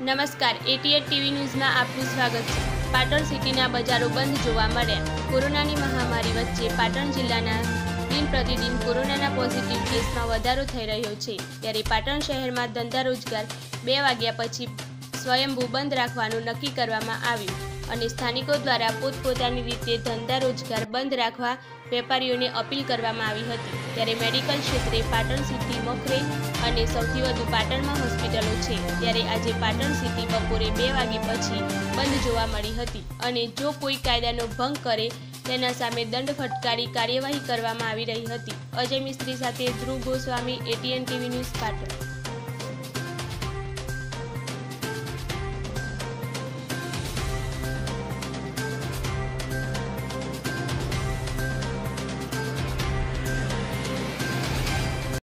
નમસ્કાર એટીએટ ટીવી ન્યૂઝમાં આપનું સ્વાગત છે. પાટણ સિટીના બજારો બંધ જોવા મળ્યા. કોરોનાની મહામારી વચ્ચે પાટણ જિલ્લાના દિન પ્રતિદિન કોરોનાના પોઝિટિવ કેસમાં વધારો થઈ રહ્યો છે. ત્યારે પાટણ શહેરમાં ધંધા રોજગાર બે વાગ્યા પછી સ્વયંભૂ બંધ રાખવાનું નક્કી કરવામાં આવ્યું. અને સ્થાનિકો દ્વારા પોતપોતાની રીતે ધંધા રોજગાર બંધ રાખવા વેપારીઓને અપીલ કરવામાં આવી હતી. ત્યારે મેડિકલ ક્ષેત્રે પાટણ સિટી મોખરે અને સૌથી વધુ પાટણમાં હોસ્પિટલો છે. ત્યારે આજે પાટણ સિટી બપોરે બે વાગે પછી બંધ જોવા મળી હતી. અને જો કોઈ કાયદાનો ભંગ કરે, તેના સામે દંડ ફટકારી કાર્યવાહી કરવામાં આવી રહી હતી. અજય મિસ્ત્રી સાથે Dhruv Goswami ATN TV news Patan.